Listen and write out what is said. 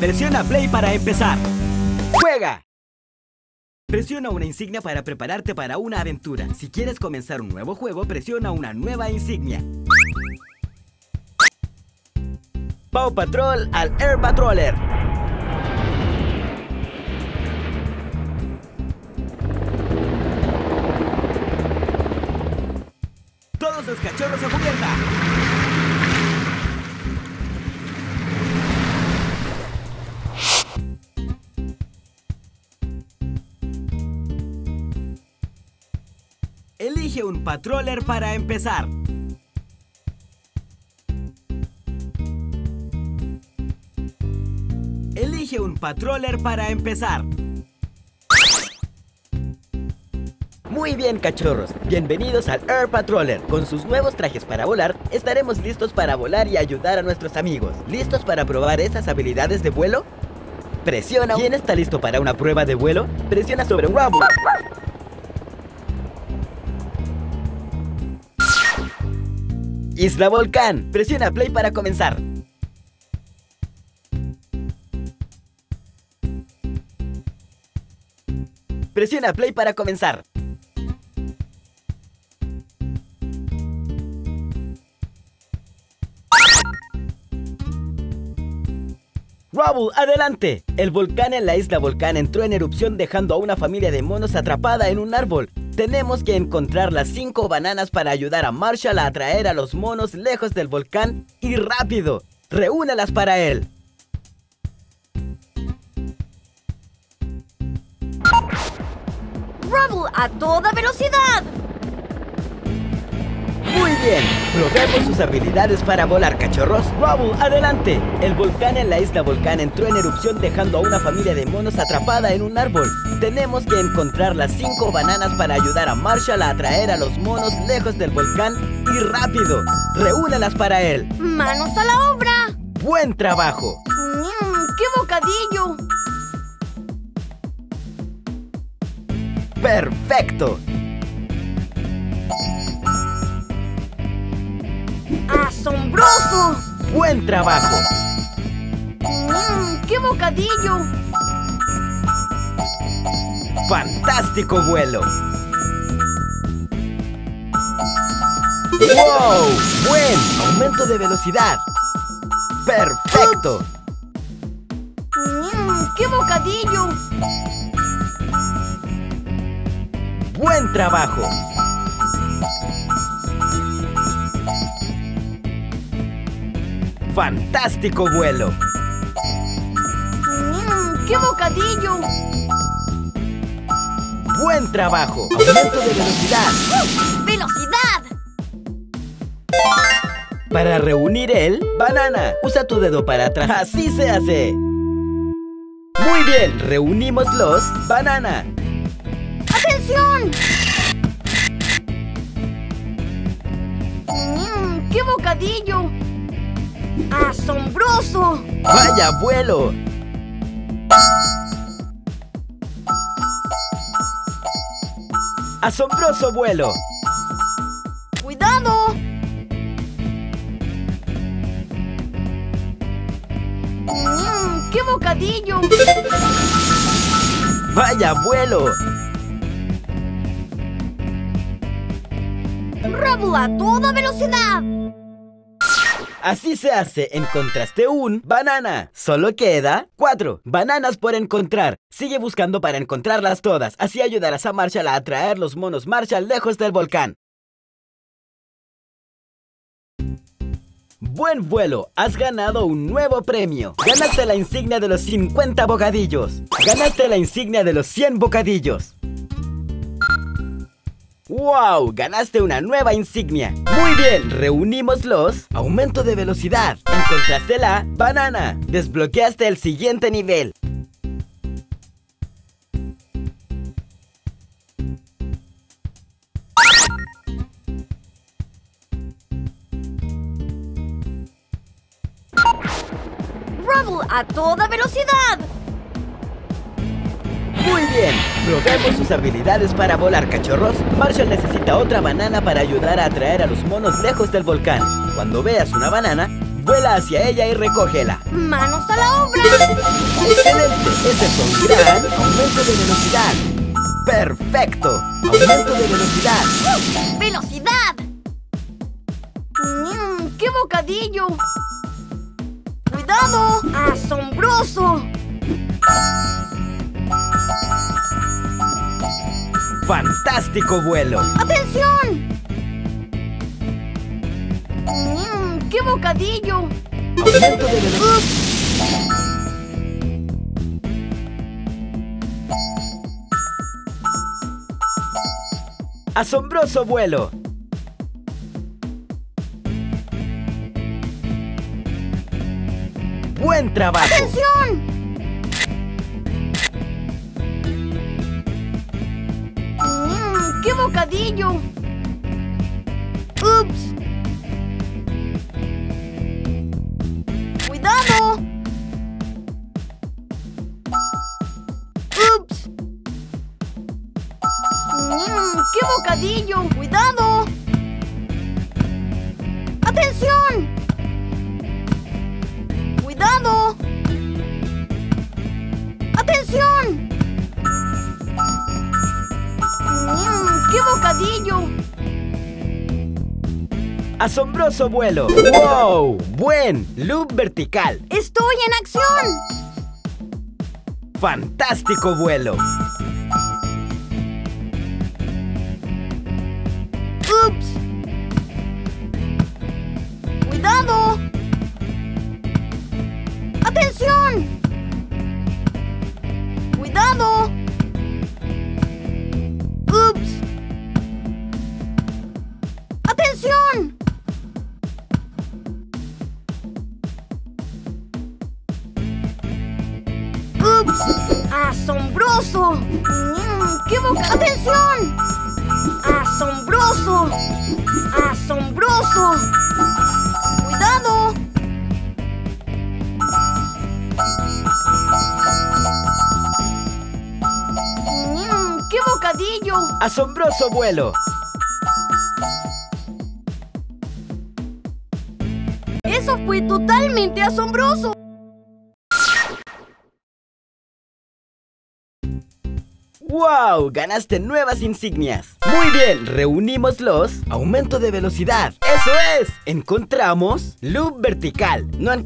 Presiona play para empezar. ¡Juega! Presiona una insignia para prepararte para una aventura. Si quieres comenzar un nuevo juego, presiona una nueva insignia. Paw Patrol al Air Patroller. Todos los cachorros a cubierta. Elige un patroller para empezar. Elige un patroller para empezar. Muy bien, cachorros. Bienvenidos al Air Patroller. Con sus nuevos trajes para volar, estaremos listos para volar y ayudar a nuestros amigos. ¿Listos para probar esas habilidades de vuelo? Presiona. ¿Quién está listo para una prueba de vuelo? Presiona sobre Rubble. Isla Volcán. Presiona play para comenzar. Presiona play para comenzar. Rubble, adelante. El volcán en la isla Volcán entró en erupción dejando a una familia de monos atrapada en un árbol. Tenemos que encontrar las 5 bananas para ayudar a Marshall a atraer a los monos lejos del volcán y rápido. Reúnalas para él. Rubble a toda velocidad. Muy bien, probemos sus habilidades para volar, cachorros. Rubble, adelante. El volcán en la isla Volcán entró en erupción dejando a una familia de monos atrapada en un árbol. Tenemos que encontrar las 5 bananas para ayudar a Marshall a atraer a los monos lejos del volcán y rápido. Reúnalas para él. Manos a la obra. Buen trabajo. Mmm, ¡Qué bocadillo! Perfecto. ¡Asombroso! Buen trabajo. Mmm, ¡Qué bocadillo! Fantástico vuelo. ¡Wow! Buen aumento de velocidad. Perfecto. Mmm, ¡Qué bocadillo! Buen trabajo. Fantástico vuelo. Mmm, ¡Qué bocadillo! Buen trabajo. Aumento de velocidad. ¡Velocidad! Para reunir el banana, usa tu dedo para atrás. Así se hace. Muy bien, reunimos los banana. ¡Atención! Mmm, ¡Qué bocadillo! ¡Asombroso! Vaya vuelo. Asombroso vuelo. ¡Cuidado! Mmm, ¡Qué bocadillo! Vaya vuelo. ¡Rubble a toda velocidad! Así se hace. Encontraste un banana. Solo queda cuatro bananas por encontrar. Sigue buscando para encontrarlas todas. Así ayudarás a Marshall a atraer los monos Marshall lejos del volcán. Buen vuelo, has ganado un nuevo premio. Ganaste la insignia de los 50 bocadillos. Ganaste la insignia de los 100 bocadillos. ¡Wow! Ganaste una nueva insignia. Muy bien, reunimos los aumento de velocidad. Encontraste la banana. Desbloqueaste el siguiente nivel. Rubble a toda velocidad. Muy bien, probemos sus habilidades para volar, cachorros. Marshall necesita otra banana para ayudar a atraer a los monos lejos del volcán. Cuando veas una banana, Vuela hacia ella y recógela. ¡Manos a la obra! ¡Excelente! Ese fue un gran aumento de velocidad. ¡Perfecto! Aumento de velocidad. ¡Velocidad! Mmm, ¡Qué bocadillo! ¡Cuidado! ¡Asombroso! ¡Fantástico vuelo! ¡Atención! Mmm, ¡Qué bocadillo! Aumento de. ¡Asombroso vuelo! ¡Buen trabajo! ¡Atención! Bocadillo! ¡Ups! ¡Cuidado! ¡Ups! Mmm, ¡Qué bocadillo! ¡Cuidado! ¡Atención! ¡Cuidado! Bocadillo! ¡Asombroso vuelo! ¡Wow! ¡Buen! Loop vertical. ¡Estoy en acción! ¡Fantástico vuelo! ¡Ups! ¡Asombroso! Mm, ¡Qué boca! ¡Atención! ¡Asombroso! ¡Asombroso! ¡Cuidado! Mm, ¡Qué bocadillo! ¡Asombroso vuelo! ¡Eso fue totalmente asombroso! ¡Wow! Ganaste nuevas insignias. Muy bien, reunimos los aumento de velocidad. Eso es. Encontramos loop vertical. No han